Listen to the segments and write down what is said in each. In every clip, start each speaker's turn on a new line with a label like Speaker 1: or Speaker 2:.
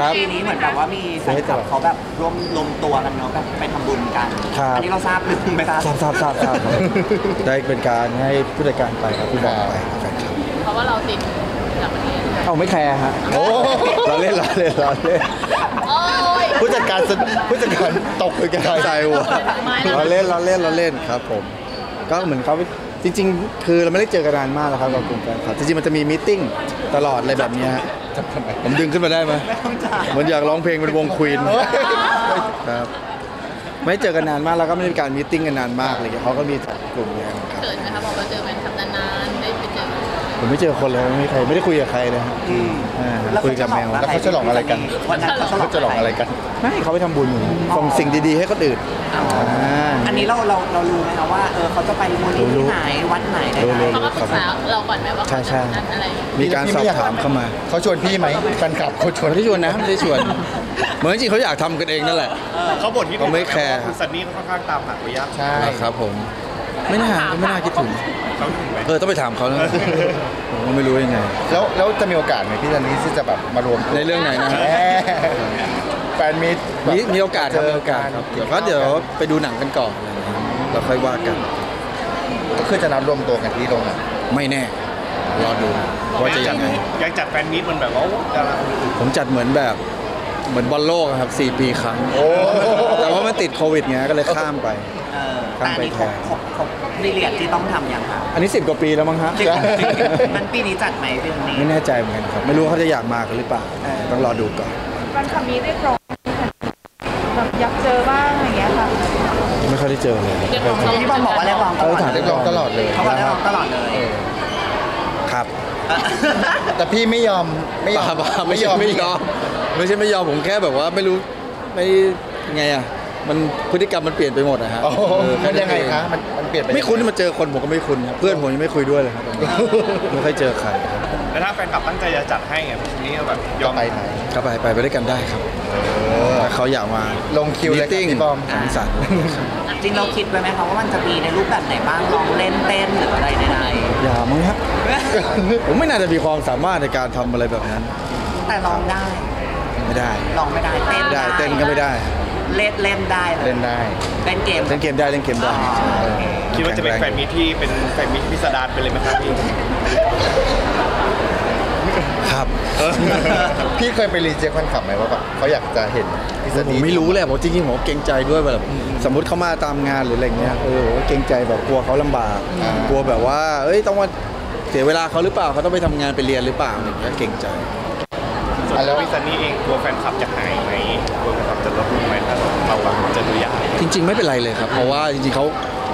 Speaker 1: ครับ
Speaker 2: ปีนี้เหมือนแบบว่ามีแฟนคลับเขาแบบร่วมรวมตัวกันเนาะแบบไปทำบุญกัน
Speaker 1: ครับ
Speaker 2: อันี้เราทราบหรือไม่ทราบ
Speaker 1: ทราบทราบทราบทราบครับได้เป็นการให้ผู้จัดการไปครับที่บอกไปแฟนคลับ
Speaker 3: เพราะว่าเราติดต่างประเทศ
Speaker 1: เอาไม่แคร์ฮะ
Speaker 4: โอ้
Speaker 1: เราเล่นเราเล่นเราเล่น
Speaker 3: โอ้ย
Speaker 4: ผู้จัดการสผู้จัดการตกเลยกัน
Speaker 1: ใจหัว
Speaker 3: ไม่
Speaker 1: เราเล่นเราเล่นเราเล่นครับผม ก็เหมือนเขา จริง ๆ คือเราไม่ได้เจอกันนานมากแล้วครับกับกลุ่มแฟนคลับจริงๆมันจะมีมตติ팅ตลอดอะไรแบบเนี้ยฮะผมดึงขึ้นมาได้ไหม
Speaker 2: ไม่ต้องจ่าย
Speaker 1: เหมือนอยากร้องเพลงเป็นวงควีนครับไม่เจอกันนานมากแล้วก็ไม่ได้มีการมตติ팅กันนานมากอะไรอย่างเงี้ยเขาก็มีกลุ่มเนี้ยครับ
Speaker 3: เกิดไหมคะบอกเราเจอแฟนคลับ
Speaker 1: ผมไม่เจอคนเลยไม่มีใครไม่ได้คุยกับใครเลยฮะ
Speaker 2: อืม
Speaker 1: อ่า
Speaker 2: แล้ว
Speaker 1: คุยกับแมว
Speaker 4: แล้วเขาฉลองอะไรกัน
Speaker 2: วันนั้นเขาฉลอ
Speaker 4: เขา
Speaker 2: ง
Speaker 4: จะลองอะไรกัน
Speaker 1: ไม่เขาไปทำบุญอยู่ส่งสิ่งดีๆให้คนอื่น
Speaker 2: อ๋อ
Speaker 1: อ่า
Speaker 2: อันนี้เราเราเรารู้ไหมคะว่าเออเขาจะไปมูลนิ
Speaker 1: รู้
Speaker 2: ธิไหนวัดไหนได้
Speaker 1: รู้
Speaker 2: ไหม
Speaker 1: รู้
Speaker 3: เขาก็ปรึกษาเราก่อนไหมว่า
Speaker 1: ใช่ใช่
Speaker 3: เขาจะนัดอะไร
Speaker 1: มีการสอบถามเข้ามา
Speaker 4: เขาชวนพี่ไหมแฟนคลับเขาชวน
Speaker 1: ไม่ได้ชวนนะไม่ได้ชวน เหมือนจริงๆเขาอยากทำกันเองนั่นแหละ
Speaker 5: เขาบ่นที่
Speaker 1: เขาไม่แคร์
Speaker 5: คุณซันนี่ค่อนข้างตามหาคุยยาก
Speaker 4: ใช่
Speaker 1: นะครับผม ไม่น่าไม่น่าคิดถึง
Speaker 5: เขาถึงไหม
Speaker 1: เออต้องไปถามเขานะผมก็ไม่รู้ยังไง
Speaker 4: แล้วแล้วจะมีโอกาสไหมพี่ซันนี่ที่จะแบบมารวมตัว
Speaker 1: ในเรื่องไหนนะฮะ
Speaker 4: แหมแฟนมิตรแบบ
Speaker 1: มีมีโอกาสครับมีโอกาสครับเดี๋ยวก็เดี๋ยวไปดูหนังกันก่อนอะไรอย่างเงี้ยเราค่อยว่ากัน
Speaker 4: ก็คือจะนัดรวมตัวกันที่โรงหนัง
Speaker 1: ไม่แน่รอดูว่าจะยังไง
Speaker 5: ยังจัดแฟนมีตมันแบบว่าโอ้ดาราคนอื่น
Speaker 1: ผมจัดเหมือนแบบ เหมือนบอลโลกอะครับ 4 ปีครั้ง
Speaker 4: โอ้
Speaker 1: แต่ว่ามันติดโควิดไงก็เลยข้ามไป
Speaker 2: เออ
Speaker 1: ข้า
Speaker 2: แต่
Speaker 1: ม
Speaker 2: อัน
Speaker 1: ไป
Speaker 2: นี้
Speaker 1: แท
Speaker 2: ครบ
Speaker 1: น
Speaker 2: ครบครบรีเลียดที่ต้องทำยังคะ
Speaker 1: อันนี้ 10 กว่าปีแล้วมั้งฮะ
Speaker 2: จริงๆมันปีนี้จัดไหมปีนี้
Speaker 1: ไม่แน่ใจเหมือนกันครับ ไม่รู้ว่าเขาจะอยากมากันหรือเปล่า
Speaker 2: เออ
Speaker 1: ต้องรอดูก่อน
Speaker 6: มันคำนี้เรียกร้องแบบอยากเจอบ้างอย่างเงี้ยค่ะ
Speaker 1: ไม่ค่อยได้เจอเลย
Speaker 3: เรียกร้องเรา
Speaker 2: พี่บอมบอกว่าเรียกร้องต
Speaker 1: เอ
Speaker 2: ล
Speaker 1: อ
Speaker 2: อด
Speaker 1: ถาม
Speaker 4: เรียกร้องตลอดเลย
Speaker 2: เขาบอกเรียกร้องตลอดเลย
Speaker 1: ครับ
Speaker 4: แต่พี่ไม่ยอมไม่ยอม
Speaker 1: บ้าๆไม่ใช่ไม่ยอม ไม่ใช่ไม่ยอมผมแค่แบบว่าไม่รู้ไม่ไงอะมันพฤติกรรมมันเปลี่ยนไปหมดนะฮะ
Speaker 4: โอ้โห
Speaker 1: เออ
Speaker 4: มัน
Speaker 1: แยั
Speaker 4: งไงคะมันมันเปลี่ยนไป
Speaker 1: ไม่คุ้นมาเจอคนผมก็ไม่คุ้นครับเพื่อนผมยังไม่คุยด้วยเลยครับตอนนี้ไม่ค่อยเจอใครครับ
Speaker 5: แล้วถ้าแฟนคลับตั้งใจจะจัดให้ไงพี่ซันนี่ก็แบบยอม
Speaker 4: ไปไหน
Speaker 1: ก็ไปไปไปด้วยกันได้ครับถ้าเขาอยากมา
Speaker 4: ลงคิวเลยครับ
Speaker 1: ติ้ง
Speaker 4: พี่บอม
Speaker 1: สังสรรค์
Speaker 2: จริงเราคิดไว้ไหมคะว่ามันจะมีในรูปแบบไหนบ้างลองเล่นเต้นหรืออะไรใด
Speaker 1: อย่ามั้งฮะ
Speaker 2: ๆ
Speaker 1: ผมไม่น่าจะมีความสามารถในการทำอะไรแบบนั้น
Speaker 2: แต่ลองได้
Speaker 1: ไม่ได้
Speaker 2: ลองไม่ได้เต้น
Speaker 1: ไม่ได้เต้นก็ไม่ได้
Speaker 2: เล่นเล่นได้เลย
Speaker 4: เล่นได้
Speaker 2: เล่นเกม
Speaker 1: เล่นเกมได้เล่นเกมได้
Speaker 2: อ๋อ
Speaker 1: เออ
Speaker 5: คิดว่าจะเป็นแฟนมีตที่เป็นแฟนมีตพิสดารไปเลยไหมครับพี่
Speaker 1: ครับ
Speaker 4: พี่เคยไปรีเจ็คแฟนคลับไหมว่าแบบเขาอยากจะเห็นพี่ซัน
Speaker 1: ผม
Speaker 4: นี่
Speaker 1: ไม่รู้แหละผมจริงๆผมเกรงใจด้วยแบบสมมุติเขามาตามงานหรืออะไรเงี้ยเออผมก็เกรงใจแบบกลัวเขาลำบาก กลัวแบบว่า เอ้ยต้องมาเสียเวลาเขาหรือเปล่าเขาต้องไปทำงานไปเรียนหรือเปล่าอะไรเงี้ยเกรงใจ
Speaker 5: ส่วนตัวพี่ซันนี่เองกลัวแฟนคลับจะหายไหมกลัวแฟนคลับจะลดลงไหมถ้าเราแบบจะดูอย่าง
Speaker 1: จริง ๆ ไม่เป็นไรเลยครับเพราะว่าจริงๆเขา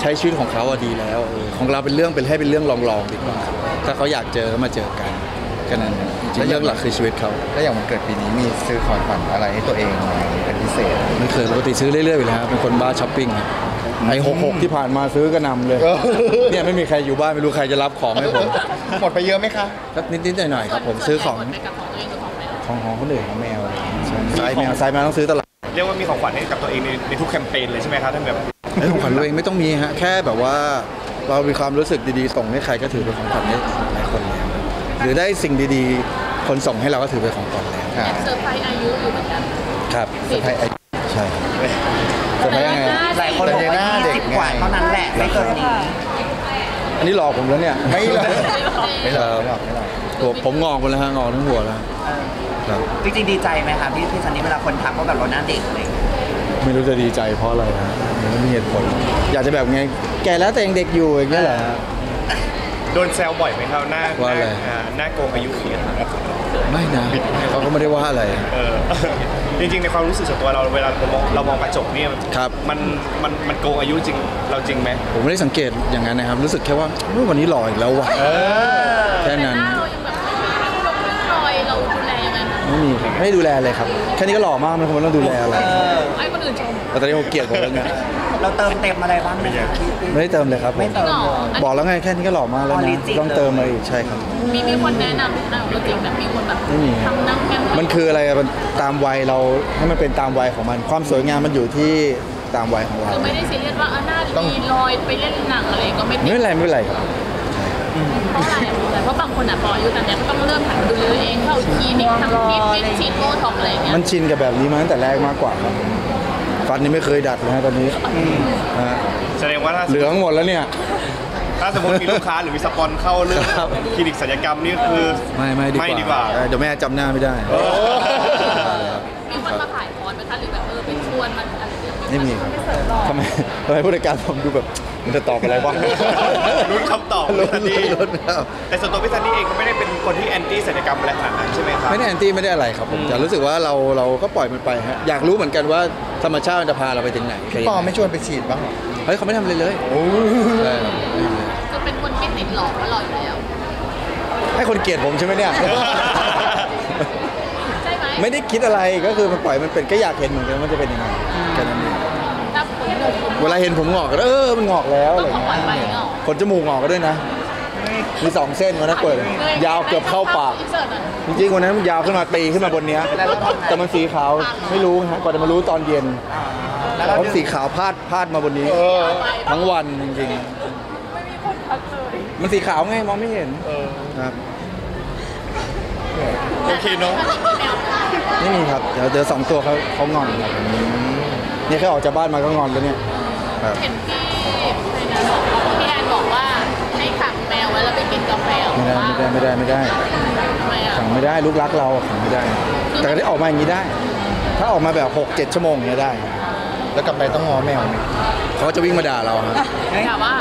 Speaker 1: ใช้ชีวิตของเขาอะดีแล้วเออของเราเป็นเรื่องเป็นให้เป็นเรื่องรองๆดีกว่าครับถ้าเขาอยากเจอก็มาเจอกันแค่นั้นจริงๆเรื่องหลักคือชีวิตเขา
Speaker 4: แล้วอย่างวันเกิดปีนี้มีซื้อของขวัญอะไรให้ตัวเองไหมเป็นพิเศษ
Speaker 1: ไม่เคยปกติซื้อเรื่อยๆอยู่แล้วครับเป็นคนบ้าช้อปปิ้งครับไอ้หกหกที่ผ่านมาซื้อกระหน่ำเลย
Speaker 4: เออ
Speaker 1: เนี่ยไม่มีใครอยู่บ้านไม่รู้ใครจะรับของให้ผม
Speaker 4: หมดไปเยอะไหมคะ
Speaker 1: ก็นิดๆหน่อยๆครับผมซื้อของ
Speaker 3: ส่วนใหญ่หมดไปกับของตัวเองหรือ ของแมว
Speaker 1: ของของคนอื่นของแมวอะไรอย่างเงี้ยใช่ทรายแมวทรายแมวต้องซื้อตลอด
Speaker 5: เรียกว่ามีของขวัญให้กับตัวเองในในทุกแคมเปญเลยใช่ไหมครับท่านแบบ
Speaker 1: ไอ้ของขวัญตัวเองไม่ต้องมีฮะแค่แบบว่าเรามีความรู้สึกดีๆส่งให้ใครก็ถือเป็นของขวัญให้หลายคนแล้วหรือได้สิ่งดีๆ คนส่งให้เราก็ถือเป็นของขวัญแล้ว
Speaker 4: ค่ะ
Speaker 3: เซอร์ไพรส์อายุอยู่เหมือนกัน
Speaker 1: ครับ
Speaker 4: เซอร์ไพรส์ไอ้
Speaker 1: ใช่เซอร์ไพรส์ยังไง
Speaker 2: หลายคนบอกว่า
Speaker 4: แต่ในหน้าเด็ก
Speaker 2: 20กว่าเท่านั้นแหละไม่เกินนี้
Speaker 1: อันนี้หลอกผมแล้วเนี่ย
Speaker 4: ไม่หรอก
Speaker 1: ไม่
Speaker 4: ไม่
Speaker 1: ห
Speaker 4: ห
Speaker 1: ร
Speaker 4: ร
Speaker 1: อ
Speaker 4: อกกไม่หรอกไม่หรอก
Speaker 1: ผมผมงอกหมดแล้วฮะงอกทั้งหัวแล้ว
Speaker 2: เออ
Speaker 1: ครับ
Speaker 2: จริงๆดีใจไหมคะพี่พี่ซันนี่เวลาคนทักว่าแบบเราหน้าเด็กอะไรอย่างเงี้ย
Speaker 1: ไม่รู้จะดีใจเพราะอะไรนะมันไม่มีเหตุผล อยากจะแบบไงแก่แล้วแต่ยังเด็กอยู่อย่างเงี้ยเหรอฮะ
Speaker 5: โดนแซวบ่อยไหมครับหน้า
Speaker 1: ว่าอะไร
Speaker 5: หน้าหน้าโกงอายุอย่างเงี้ยครับ
Speaker 1: ไม่นะเขาก็ไม่ได้ว่าอะไร
Speaker 5: เออ จริงๆ ในความรู้สึกส่วนตัวเราเวลาเรามองเรามองกระจกเนี่ย
Speaker 1: ครับ
Speaker 5: มันมันมันโกงอายุจริงเราจริงไหม
Speaker 1: ผมไม่ได้สังเกตอย่างนั้นนะครับ รู้สึกแค่ว่าเฮ้ยวันนี้หล่ออีกแล้วว่ะแค่นั้น
Speaker 3: แต่หน้า ไงคะ
Speaker 1: ไม่มีครับไม่ได้ดูแลเลยครับแค่นี้ก็หล่อมากมันคงไม่ต้องดูแลอะไร
Speaker 2: เออ
Speaker 3: ให้คนอื่นชม
Speaker 1: แต่ตอนนี้ผมเกลียดผมแล้วเนี่ย
Speaker 2: เราเติมเต็มอะไรบ้างไหมคะพี่พี่
Speaker 1: ไม่ได้เติมเลยครับผม
Speaker 2: ไม่เติม
Speaker 3: หรอ
Speaker 2: เลย
Speaker 1: บอกแล้วไงแค่นี้ก็หล่อมากแล้ว
Speaker 2: ออ
Speaker 1: นะ
Speaker 2: ริจิน
Speaker 1: ต้องเติมอะไรอีกใช่ครับ
Speaker 3: มีมีคนแนะนำนะจริงแบบมีคนแบบ
Speaker 1: ไม่มี
Speaker 3: ทำน้ำแก้ม
Speaker 1: มันคืออะไรอะมันตามวัยเราให้มันเป็นตามวัยของมัน ความสวยงามมันอยู่ที่ตามวัยของเรา
Speaker 3: คือไม่ได้ซีเรียสว่าเออหน้ามีรอยไปเล่นหนังอะไรก็ไม่ติด
Speaker 1: ไม่เป็นไรไม่เป็นไรครับ
Speaker 3: เพราะอะไรอะเพราะอะไรเพราะบางคนอะพออายุตอนเนี้ยก็ต้องเริ่มหันมาดูแลตัวเองเข้าคลินิกทำฟิตเนสฉีดโบท็อกซ์อะไรอย่างเงี้ย
Speaker 1: มันชินกับแบบนี้มาตั้งแต่แรกมากกว่าครับฟันนี่ไม่เคยดัดเลยฮะตอนนี้ฮะ
Speaker 5: แสดงว่าถ้า
Speaker 1: เหลืองหมดแล้วเนี่ย
Speaker 5: ถ้าสมมติมีลูกค้าหรือมีสปอนเซอร์เข้าเรื่อง
Speaker 1: ครับ
Speaker 5: คลินิกศัลยกรรมนี่คือ
Speaker 1: ไม่ไม่ดีกว่า
Speaker 5: ไม่ดีกว่า
Speaker 1: เออเดี๋ยวแม่จำหน้าไม่ได้
Speaker 3: มีคนมาขายคอร์สไหมคะหรือแบบเออไปชวนมันอะไรอย่างเงี้ย
Speaker 1: ไม่มีครับทำไมทำไมผู้จัดการผมดูแบบ มันจะตอบอะไรวะ
Speaker 5: ลุ้นคำตอบ
Speaker 1: ลุ้น
Speaker 5: พี่ซันนี่
Speaker 1: ลุ้นครับ
Speaker 5: แต่ส่วนตัวพี่ซันนี่เองก็ไม่ได้เป็นคนที่แอนตี้ศัลยกรรมอะไรขนาดนั้นใช่ไหมครับ
Speaker 1: ไม่ได้แอนตี้ไม่ได้อะไรครับผมแต่รู้สึกว่าเราเราก็ปล่อยมันไปฮะอยากรู้เหมือนกันว่าธรรมชาติมันจะพาเราไปถึงไหน
Speaker 4: ปอไม่ชวนไปฉีดบ้างเหรอ
Speaker 1: เฮ้ยเขาไม่ทำอะไรเลยใช่ครับไม่ทำเลย
Speaker 3: คือเป็นคนไม่ติดหลอกว่าหลอกอยู่แล้ว
Speaker 1: ให้คนเกลียดผมใช่ไหมเนี่ย
Speaker 3: ใช่ไหม
Speaker 1: ไม่ได้คิดอะไรก็คือมันปล่อยมันเป็นก็อยากเห็นเหมือนกันว่าจะเป็นยังไงแค่นั้นเอง
Speaker 3: ถ้าผมดูผม
Speaker 1: เวลาเห็นผมงอกก็เออมันงอกแล้วอะไร
Speaker 3: ก็
Speaker 1: อย่าง
Speaker 3: ปล่อยไป
Speaker 1: เงี้ย
Speaker 3: เงา
Speaker 1: ขนจมูกงอกก็ด้วยนะ มีสองเส้นวันนั้นเปิด ยาวเกือบเข้าปาก
Speaker 3: อินเสิร์ตหน่อย
Speaker 1: จริงๆวันนั้นมันยาวขึ้นมาตีขึ้นมาบนเนี้ย แต่มันสีขาวไม่รู้ฮะกว่าจะมารู้ตอนเย็น
Speaker 2: แล้วเรา
Speaker 1: เพราะ
Speaker 2: ดึง
Speaker 1: สีขาวพาดพาดมาบนนี้ทั้งวันจริง
Speaker 6: ไม่มีคนทักเลย
Speaker 1: ๆมันสีขาวไงมองไม่เห็นครับ
Speaker 5: โอเคเนาะ
Speaker 1: ไม่มีครับ เดี๋ยวเดี๋ยวสองตัวเขาเขางอนครับ นี่แค่ออกจากบ้านมาก็งอนแล้วเนี่ยครับ
Speaker 3: เห็นพี่พี่แอนบอกว่าให้ขังแมวไว้แล้วไปกินกาแฟ
Speaker 1: ไม่ได้ไม่ได้ไม่ได้ไม่ได้
Speaker 3: ทำไมอะ
Speaker 1: ขังไม่ได้ลูกรักเราขังไม่ได้ แต่ก็ได้ออกมาอย่างนี้ได้ ถ้าออกมาแบบ6 7ชั่วโมงอย่างเนี้ยได้
Speaker 4: แล้วกลับไปต้องง้อแมวไหม
Speaker 1: เขาจะวิ่งมาด่าเราฮะ
Speaker 3: ถามว่า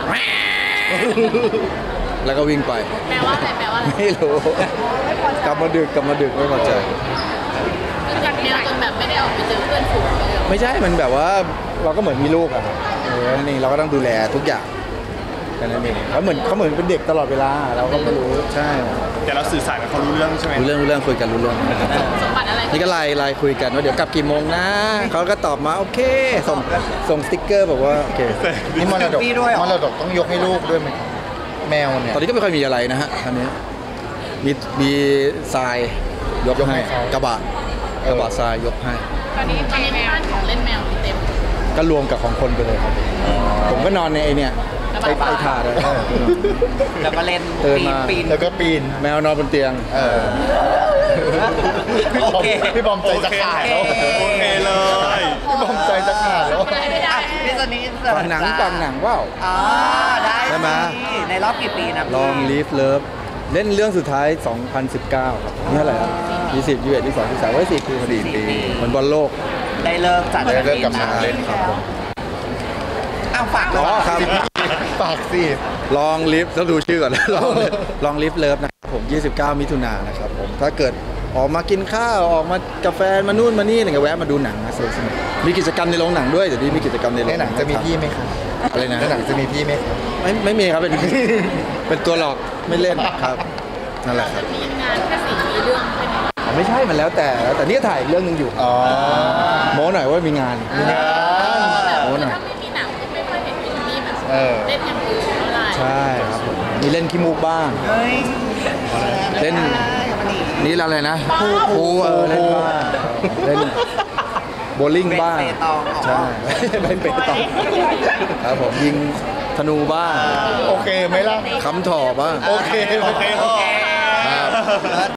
Speaker 1: แล้วก็วิ่งไป
Speaker 3: แปลว่าอะไรแปลว่าอะไร
Speaker 1: ไม่รู้กลับมาดึกกลับมาดึกไม่พอใจ
Speaker 3: คือกัดแมวจนแบบไม่ได้ออกไปเจอเพื่อนฝูงเลยเหรอ
Speaker 1: ไม่ใช่ มันแบบว่าเราก็เหมือนมีลูกอะครับเออนั่นเองเราก็ต้องดูแลทุกอย่างแค่นั้นเองเขาเหมือนเขาเหมือนเป็นเด็กตลอดเวลา เราก็ไม่รู้ ใช่
Speaker 5: แต่เราสื่อสารกับเขารู้เรื่องใช่ไหม
Speaker 1: รู้เรื่องรู้เรื่องคุยกันรู้เรื่อง
Speaker 3: สมบัติอะไร
Speaker 1: นี่ก็ไลน์ไลน์คุยกันว่าเดี๋ยวกลับกี่โมงนะ เขาก็ตอบมาโอเค ส่งส่งสติ๊กเกอร์บอกว่าโอเค
Speaker 4: นี่มรดก
Speaker 2: พี่ด้วยเหรอ
Speaker 4: มรดกต้องยกให้ลูกด้วยไหมครับแมวเนี่ย
Speaker 1: ตอนนี้ก็ไม่ค่อยมีอะไรนะฮะอันนี้ มีมีทรายยก
Speaker 4: ยกให้
Speaker 1: ให้
Speaker 4: เขา
Speaker 1: กระบะกระบะทรายยกให้
Speaker 3: ตอนนี้ตอนนี้บ้านของเล่นแมวมีเต็ม
Speaker 1: ก็รวมกับของคนไปเลยครับ ผมก็นอนในไอเนี่ยไอไอถาดอะ
Speaker 2: แล้วก็เล่น
Speaker 1: ตื่น
Speaker 2: ปีน
Speaker 1: มา
Speaker 2: ปีน
Speaker 4: แล้วก็ปีน
Speaker 1: แมวนอนบนเตียง
Speaker 4: เออ
Speaker 2: โอเค
Speaker 4: พี่บอมใจจะขาดแล้ว
Speaker 5: โอเคเลย
Speaker 4: พี่บอมใจจะขาดแล้ว
Speaker 3: ไม่ได้
Speaker 2: อะพี่ซันนี่อินเสิร์ต
Speaker 1: ฟังหนัง
Speaker 2: จ้า
Speaker 1: ฟังหนังว้าว
Speaker 2: อ๋อได้
Speaker 1: ใช่ไหม
Speaker 2: สิในรอบกี่ปีนะพี่
Speaker 1: ลอง Live Love เล่นเรื่องสุดท้าย 2019 ครับนี่เท่าไหร่ครับ20 21 22 23ไว้4ปีพอดีปีเหมือนบอลโลก
Speaker 2: ได้เลิกจัด
Speaker 4: ได้เลิกกลับมาเล่น
Speaker 1: ครับผม
Speaker 2: อ้าวฝากเลย
Speaker 1: อ๋อ
Speaker 2: ว่า
Speaker 1: ครับ
Speaker 4: ปากสิ
Speaker 1: ลองลิฟต้องดูชื่อก่อนลองลองลิฟเลิฟนะครับผม 29 มิถุนายนนะครับผมถ้าเกิดออกมากินข้าวออกมากาแฟนมานู่นมานี่อะไรเงี้ยแวะมาดูหนังนะสนุกสนุกมีกิจกรรมในโรงหนังด้วยเดี๋ยวนี้มีกิจกรรมในโร
Speaker 4: ใน
Speaker 1: ง
Speaker 4: หนังจะมีพี่ไหมครับ
Speaker 1: อะไรนะ
Speaker 4: ในหนังจะมีพี่ไหมครับ
Speaker 1: ไม่ไม่มีครับเป็นเป็นตัวหลอกไม่เล่นครับนั่นแหละครับ
Speaker 3: มีงานแค่สี่มีเรื่องเป็นยัง ไง
Speaker 1: อ๋อไม่ใช่มันแล้วแต่แล้วแต่นี่ก็ถ่ายอีกเรื่องหนึงอยู่
Speaker 4: อ๋อ
Speaker 1: โม้หน่อยว่ามีงานมีงานโอ้หน่อย
Speaker 3: ถ้าไม่มีหนังก็ไม่ค่อยเห็นเป็นมีแบบ
Speaker 4: เออ
Speaker 3: เล่นอย่างอื่นเท่าไหร่
Speaker 1: ใช่ครับผมมีเล่นขี้มูกบ้าง
Speaker 2: เฮ้ย
Speaker 1: เล่นนี่อะไรนะภูเออเล่นบ้างเล่นโบว์ลิ่งบ้าง
Speaker 2: เปตองอ๋อ
Speaker 1: ใช่เป็นเปตองครับผมยิงธนูบ้าง
Speaker 4: โอเคไหมล่ะ
Speaker 1: ค้ำถ่อบ้าง
Speaker 4: โอเค
Speaker 5: โอเค
Speaker 2: โอเค
Speaker 1: ครับ